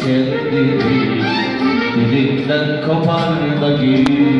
kendini Dilinden kopar da gider